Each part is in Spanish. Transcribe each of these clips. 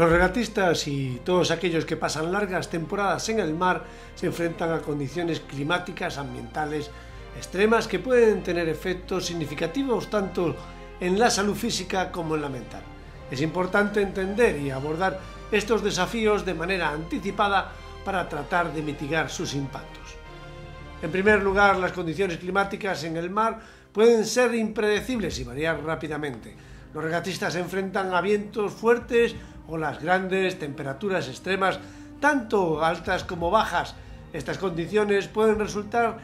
Los regatistas y todos aquellos que pasan largas temporadas en el mar se enfrentan a condiciones climáticas, ambientales, extremas que pueden tener efectos significativos tanto en la salud física como en la mental. Es importante entender y abordar estos desafíos de manera anticipada para tratar de mitigar sus impactos. En primer lugar, las condiciones climáticas en el mar pueden ser impredecibles y variar rápidamente. Los regatistas se enfrentan a vientos fuertes o las grandes, temperaturas extremas, tanto altas como bajas. Estas condiciones pueden resultar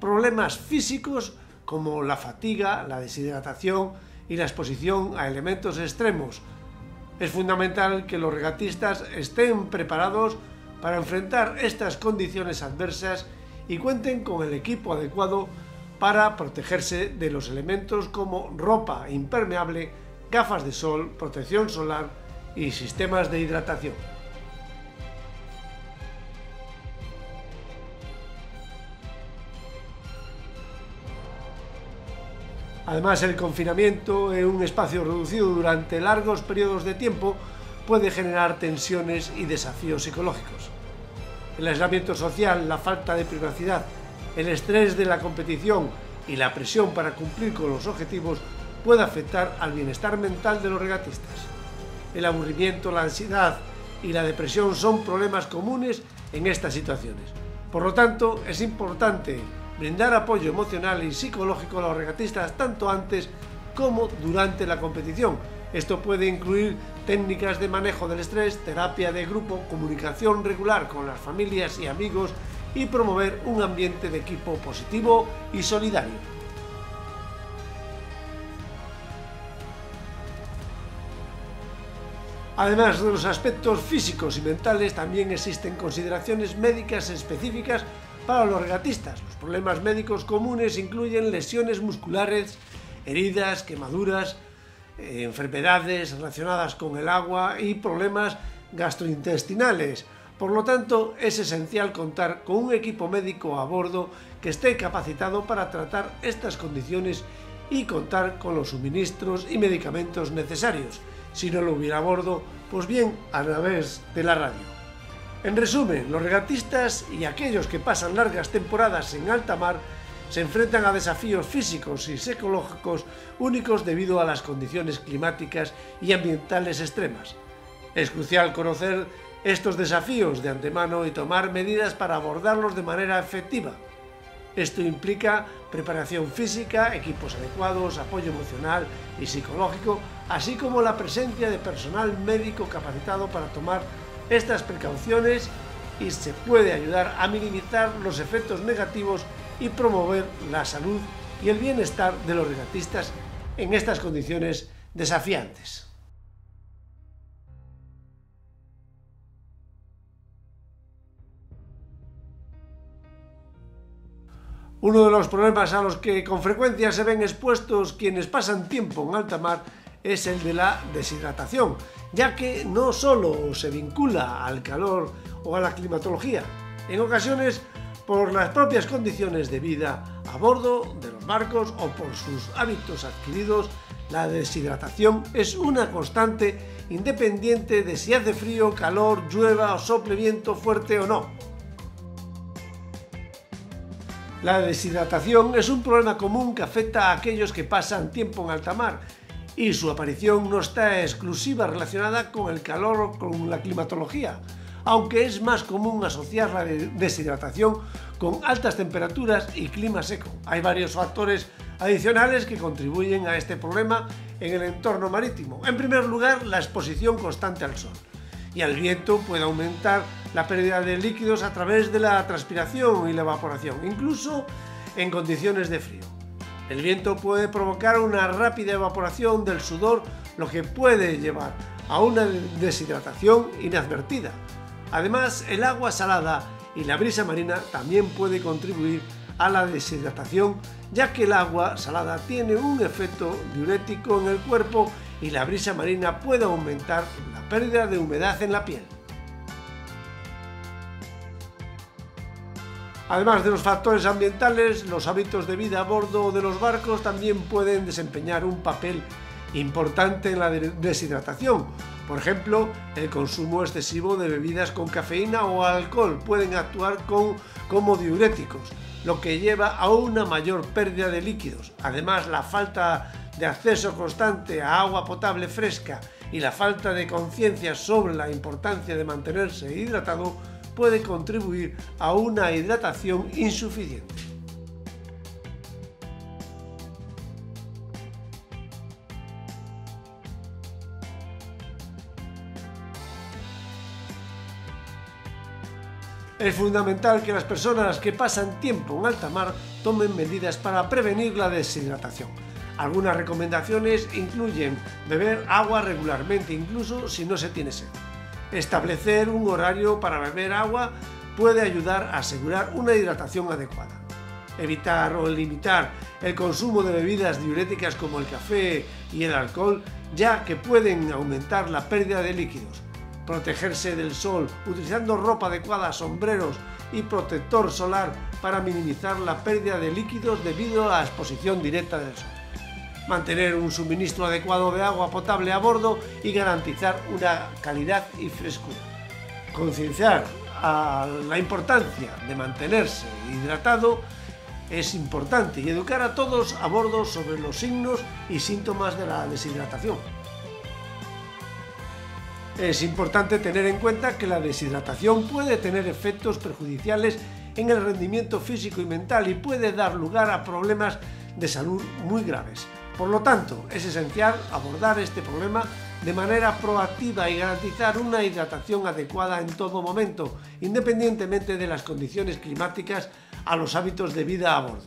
problemas físicos como la fatiga, la deshidratación y la exposición a elementos extremos. Es fundamental que los regatistas estén preparados para enfrentar estas condiciones adversas y cuenten con el equipo adecuado para protegerse de los elementos como ropa impermeable, gafas de sol, protección solar y sistemas de hidratación. Además, el confinamiento en un espacio reducido durante largos periodos de tiempo puede generar tensiones y desafíos psicológicos. El aislamiento social, la falta de privacidad, el estrés de la competición y la presión para cumplir con los objetivos puede afectar al bienestar mental de los regatistas. El aburrimiento, la ansiedad y la depresión son problemas comunes en estas situaciones. Por lo tanto, es importante brindar apoyo emocional y psicológico a los regatistas tanto antes como durante la competición. Esto puede incluir técnicas de manejo del estrés, terapia de grupo, comunicación regular con las familias y amigos y promover un ambiente de equipo positivo y solidario. Además de los aspectos físicos y mentales, también existen consideraciones médicas específicas para los regatistas. Los problemas médicos comunes incluyen lesiones musculares, heridas, quemaduras, eh, enfermedades relacionadas con el agua y problemas gastrointestinales. Por lo tanto, es esencial contar con un equipo médico a bordo que esté capacitado para tratar estas condiciones y contar con los suministros y medicamentos necesarios si no lo hubiera a bordo, pues bien a través de la radio. En resumen, los regatistas y aquellos que pasan largas temporadas en alta mar se enfrentan a desafíos físicos y psicológicos únicos debido a las condiciones climáticas y ambientales extremas. Es crucial conocer estos desafíos de antemano y tomar medidas para abordarlos de manera efectiva. Esto implica preparación física, equipos adecuados, apoyo emocional y psicológico, así como la presencia de personal médico capacitado para tomar estas precauciones y se puede ayudar a minimizar los efectos negativos y promover la salud y el bienestar de los regatistas en estas condiciones desafiantes. Uno de los problemas a los que con frecuencia se ven expuestos quienes pasan tiempo en alta mar es el de la deshidratación, ya que no solo se vincula al calor o a la climatología, en ocasiones por las propias condiciones de vida a bordo de los barcos o por sus hábitos adquiridos, la deshidratación es una constante independiente de si hace frío, calor, llueva o sople viento fuerte o no. La deshidratación es un problema común que afecta a aquellos que pasan tiempo en alta mar y su aparición no está exclusiva relacionada con el calor o con la climatología, aunque es más común asociar la deshidratación con altas temperaturas y clima seco. Hay varios factores adicionales que contribuyen a este problema en el entorno marítimo. En primer lugar, la exposición constante al sol y al viento puede aumentar la pérdida de líquidos a través de la transpiración y la evaporación, incluso en condiciones de frío. El viento puede provocar una rápida evaporación del sudor, lo que puede llevar a una deshidratación inadvertida. Además, el agua salada y la brisa marina también puede contribuir a la deshidratación, ya que el agua salada tiene un efecto diurético en el cuerpo y la brisa marina puede aumentar la pérdida de humedad en la piel. Además de los factores ambientales, los hábitos de vida a bordo de los barcos también pueden desempeñar un papel importante en la deshidratación. Por ejemplo, el consumo excesivo de bebidas con cafeína o alcohol pueden actuar como diuréticos, lo que lleva a una mayor pérdida de líquidos. Además, la falta de acceso constante a agua potable fresca y la falta de conciencia sobre la importancia de mantenerse hidratado puede contribuir a una hidratación insuficiente. Es fundamental que las personas que pasan tiempo en alta mar tomen medidas para prevenir la deshidratación. Algunas recomendaciones incluyen beber agua regularmente, incluso si no se tiene sed. Establecer un horario para beber agua puede ayudar a asegurar una hidratación adecuada. Evitar o limitar el consumo de bebidas diuréticas como el café y el alcohol, ya que pueden aumentar la pérdida de líquidos protegerse del sol utilizando ropa adecuada, sombreros y protector solar para minimizar la pérdida de líquidos debido a la exposición directa del sol. Mantener un suministro adecuado de agua potable a bordo y garantizar una calidad y frescura. Concienciar a la importancia de mantenerse hidratado es importante y educar a todos a bordo sobre los signos y síntomas de la deshidratación. Es importante tener en cuenta que la deshidratación puede tener efectos perjudiciales en el rendimiento físico y mental y puede dar lugar a problemas de salud muy graves. Por lo tanto, es esencial abordar este problema de manera proactiva y garantizar una hidratación adecuada en todo momento, independientemente de las condiciones climáticas a los hábitos de vida a bordo.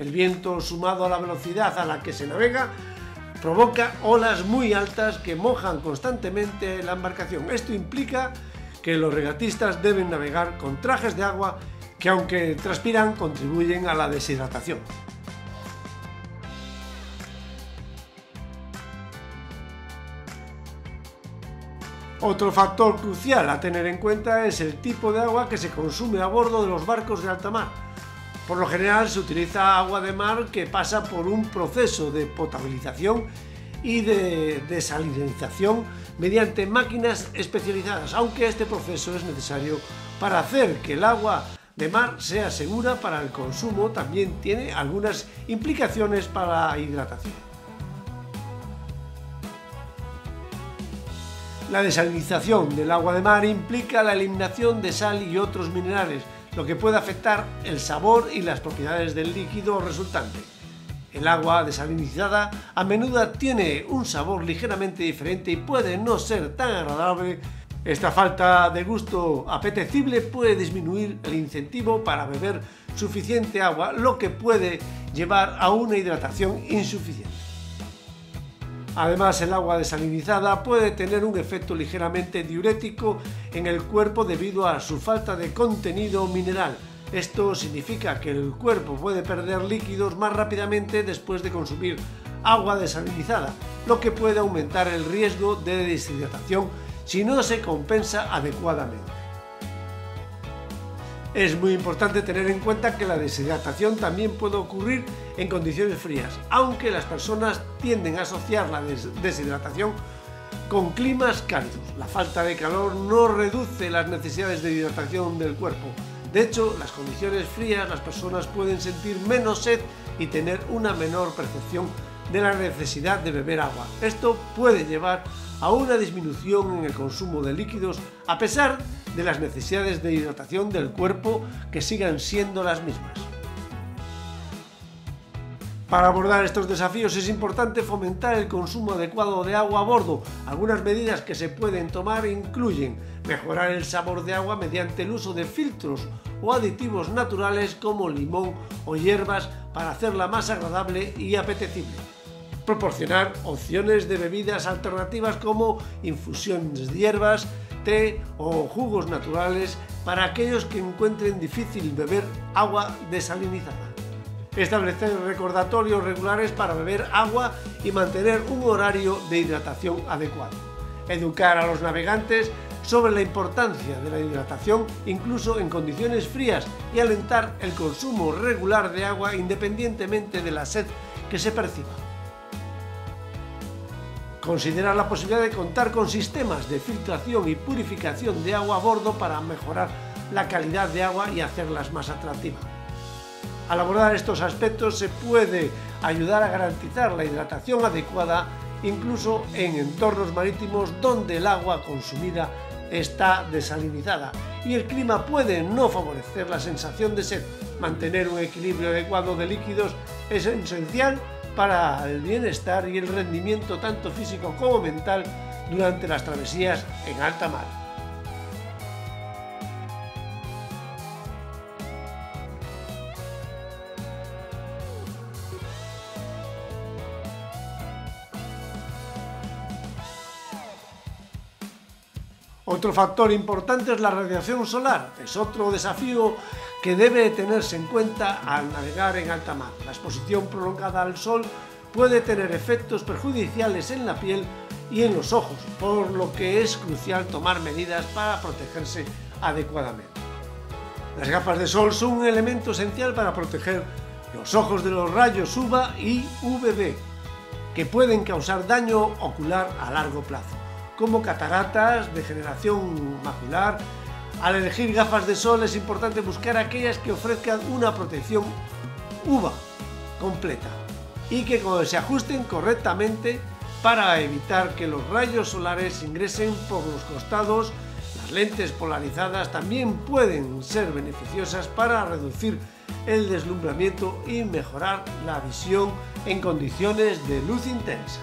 El viento sumado a la velocidad a la que se navega provoca olas muy altas que mojan constantemente la embarcación. Esto implica que los regatistas deben navegar con trajes de agua que aunque transpiran contribuyen a la deshidratación. Otro factor crucial a tener en cuenta es el tipo de agua que se consume a bordo de los barcos de alta mar. Por lo general se utiliza agua de mar que pasa por un proceso de potabilización y de desalinización mediante máquinas especializadas, aunque este proceso es necesario para hacer que el agua de mar sea segura para el consumo, también tiene algunas implicaciones para la hidratación. La desalinización del agua de mar implica la eliminación de sal y otros minerales, lo que puede afectar el sabor y las propiedades del líquido resultante. El agua desalinizada a menudo tiene un sabor ligeramente diferente y puede no ser tan agradable. Esta falta de gusto apetecible puede disminuir el incentivo para beber suficiente agua, lo que puede llevar a una hidratación insuficiente. Además, el agua desalinizada puede tener un efecto ligeramente diurético en el cuerpo debido a su falta de contenido mineral. Esto significa que el cuerpo puede perder líquidos más rápidamente después de consumir agua desalinizada, lo que puede aumentar el riesgo de deshidratación si no se compensa adecuadamente. Es muy importante tener en cuenta que la deshidratación también puede ocurrir en condiciones frías, aunque las personas tienden a asociar la deshidratación con climas cálidos. La falta de calor no reduce las necesidades de hidratación del cuerpo. De hecho, las condiciones frías las personas pueden sentir menos sed y tener una menor percepción de la necesidad de beber agua. Esto puede llevar a una disminución en el consumo de líquidos a pesar de las necesidades de hidratación del cuerpo que sigan siendo las mismas. Para abordar estos desafíos es importante fomentar el consumo adecuado de agua a bordo. Algunas medidas que se pueden tomar incluyen mejorar el sabor de agua mediante el uso de filtros o aditivos naturales como limón o hierbas para hacerla más agradable y apetecible proporcionar opciones de bebidas alternativas como infusiones de hierbas, té o jugos naturales para aquellos que encuentren difícil beber agua desalinizada. Establecer recordatorios regulares para beber agua y mantener un horario de hidratación adecuado. Educar a los navegantes sobre la importancia de la hidratación incluso en condiciones frías y alentar el consumo regular de agua independientemente de la sed que se perciba. Considera la posibilidad de contar con sistemas de filtración y purificación de agua a bordo para mejorar la calidad de agua y hacerlas más atractivas. Al abordar estos aspectos se puede ayudar a garantizar la hidratación adecuada incluso en entornos marítimos donde el agua consumida está desalinizada y el clima puede no favorecer la sensación de sed. Mantener un equilibrio adecuado de líquidos es esencial para el bienestar y el rendimiento tanto físico como mental durante las travesías en alta mar. Otro factor importante es la radiación solar. Es otro desafío que debe tenerse en cuenta al navegar en alta mar. La exposición prolongada al sol puede tener efectos perjudiciales en la piel y en los ojos, por lo que es crucial tomar medidas para protegerse adecuadamente. Las gafas de sol son un elemento esencial para proteger los ojos de los rayos UVA y UVB, que pueden causar daño ocular a largo plazo como cataratas, degeneración macular. Al elegir gafas de sol es importante buscar aquellas que ofrezcan una protección UVA completa y que se ajusten correctamente para evitar que los rayos solares ingresen por los costados. Las lentes polarizadas también pueden ser beneficiosas para reducir el deslumbramiento y mejorar la visión en condiciones de luz intensa.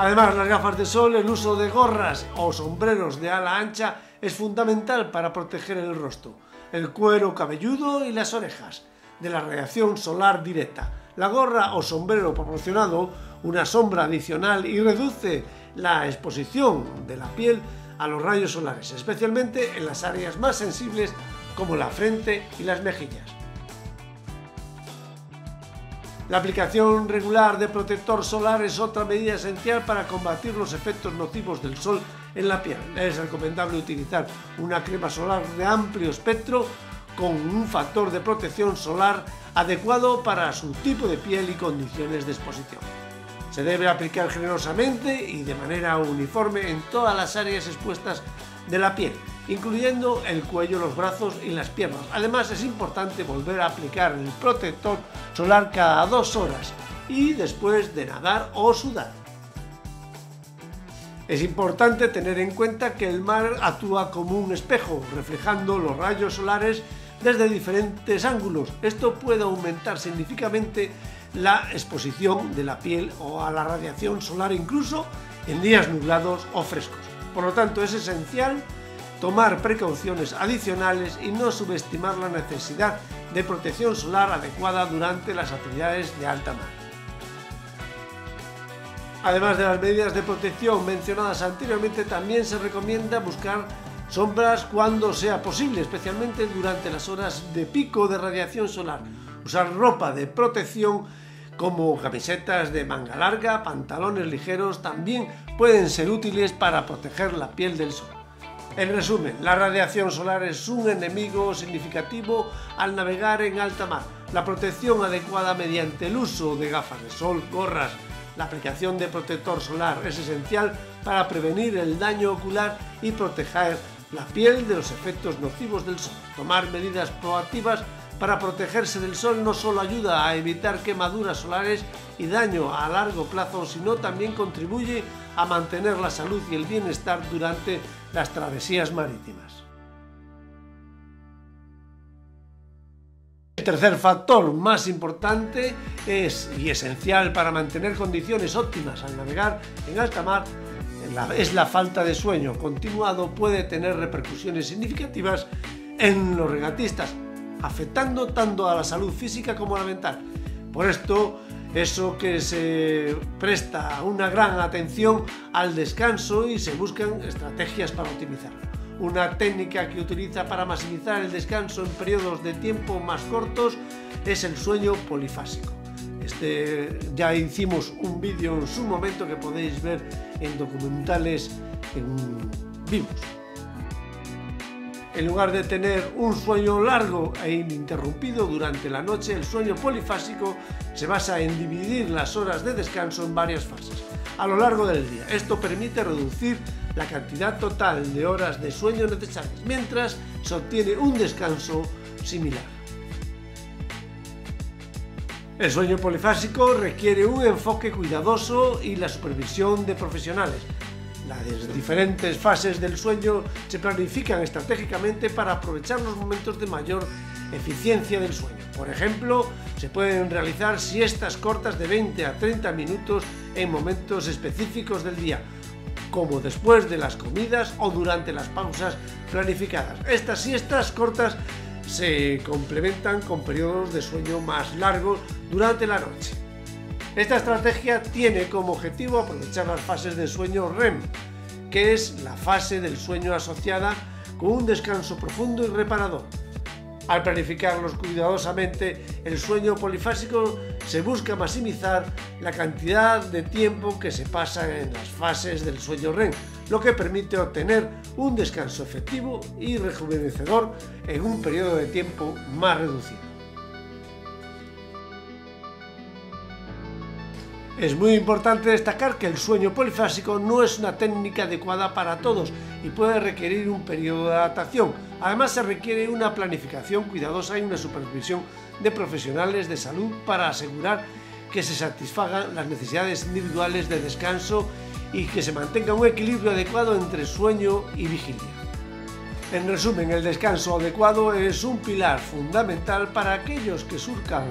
Además, las gafas de sol, el uso de gorras o sombreros de ala ancha es fundamental para proteger el rostro, el cuero cabelludo y las orejas de la radiación solar directa. La gorra o sombrero proporcionado una sombra adicional y reduce la exposición de la piel a los rayos solares, especialmente en las áreas más sensibles como la frente y las mejillas. La aplicación regular de protector solar es otra medida esencial para combatir los efectos nocivos del sol en la piel. Es recomendable utilizar una crema solar de amplio espectro con un factor de protección solar adecuado para su tipo de piel y condiciones de exposición. Se debe aplicar generosamente y de manera uniforme en todas las áreas expuestas de la piel, incluyendo el cuello, los brazos y las piernas. Además es importante volver a aplicar el protector solar cada dos horas y después de nadar o sudar. Es importante tener en cuenta que el mar actúa como un espejo, reflejando los rayos solares desde diferentes ángulos. Esto puede aumentar significativamente la exposición de la piel o a la radiación solar incluso en días nublados o frescos. Por lo tanto, es esencial tomar precauciones adicionales y no subestimar la necesidad de protección solar adecuada durante las actividades de alta mar. Además de las medidas de protección mencionadas anteriormente, también se recomienda buscar sombras cuando sea posible, especialmente durante las horas de pico de radiación solar. Usar ropa de protección como camisetas de manga larga, pantalones ligeros, también pueden ser útiles para proteger la piel del sol. En resumen, la radiación solar es un enemigo significativo al navegar en alta mar. La protección adecuada mediante el uso de gafas de sol, gorras, la aplicación de protector solar es esencial para prevenir el daño ocular y proteger la piel de los efectos nocivos del sol. Tomar medidas proactivas para protegerse del sol no solo ayuda a evitar quemaduras solares y daño a largo plazo, sino también contribuye a mantener la salud y el bienestar durante las travesías marítimas. El tercer factor más importante es y esencial para mantener condiciones óptimas al navegar en alta mar es la falta de sueño continuado puede tener repercusiones significativas en los regatistas, afectando tanto a la salud física como a la mental. Por esto, eso que se presta una gran atención al descanso y se buscan estrategias para optimizarlo. Una técnica que utiliza para maximizar el descanso en periodos de tiempo más cortos es el sueño polifásico. Este, ya hicimos un vídeo en su momento que podéis ver en documentales en vivos. En lugar de tener un sueño largo e ininterrumpido durante la noche, el sueño polifásico se basa en dividir las horas de descanso en varias fases a lo largo del día. Esto permite reducir la cantidad total de horas de sueño necesarias, mientras se obtiene un descanso similar. El sueño polifásico requiere un enfoque cuidadoso y la supervisión de profesionales. Las diferentes fases del sueño se planifican estratégicamente para aprovechar los momentos de mayor eficiencia del sueño. Por ejemplo, se pueden realizar siestas cortas de 20 a 30 minutos en momentos específicos del día, como después de las comidas o durante las pausas planificadas. Estas siestas cortas se complementan con periodos de sueño más largos durante la noche. Esta estrategia tiene como objetivo aprovechar las fases de sueño REM, que es la fase del sueño asociada con un descanso profundo y reparador. Al planificarlos cuidadosamente, el sueño polifásico se busca maximizar la cantidad de tiempo que se pasa en las fases del sueño REM, lo que permite obtener un descanso efectivo y rejuvenecedor en un periodo de tiempo más reducido. Es muy importante destacar que el sueño polifásico no es una técnica adecuada para todos y puede requerir un periodo de adaptación. Además se requiere una planificación cuidadosa y una supervisión de profesionales de salud para asegurar que se satisfagan las necesidades individuales de descanso y que se mantenga un equilibrio adecuado entre sueño y vigilia. En resumen, el descanso adecuado es un pilar fundamental para aquellos que surcan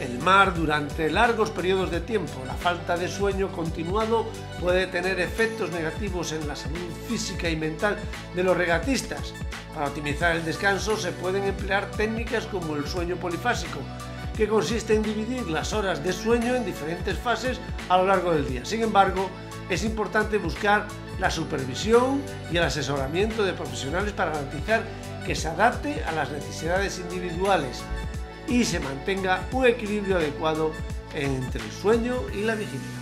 el mar durante largos periodos de tiempo. La falta de sueño continuado puede tener efectos negativos en la salud física y mental de los regatistas. Para optimizar el descanso se pueden emplear técnicas como el sueño polifásico, que consiste en dividir las horas de sueño en diferentes fases a lo largo del día. Sin embargo, es importante buscar la supervisión y el asesoramiento de profesionales para garantizar que se adapte a las necesidades individuales y se mantenga un equilibrio adecuado entre el sueño y la vigilia.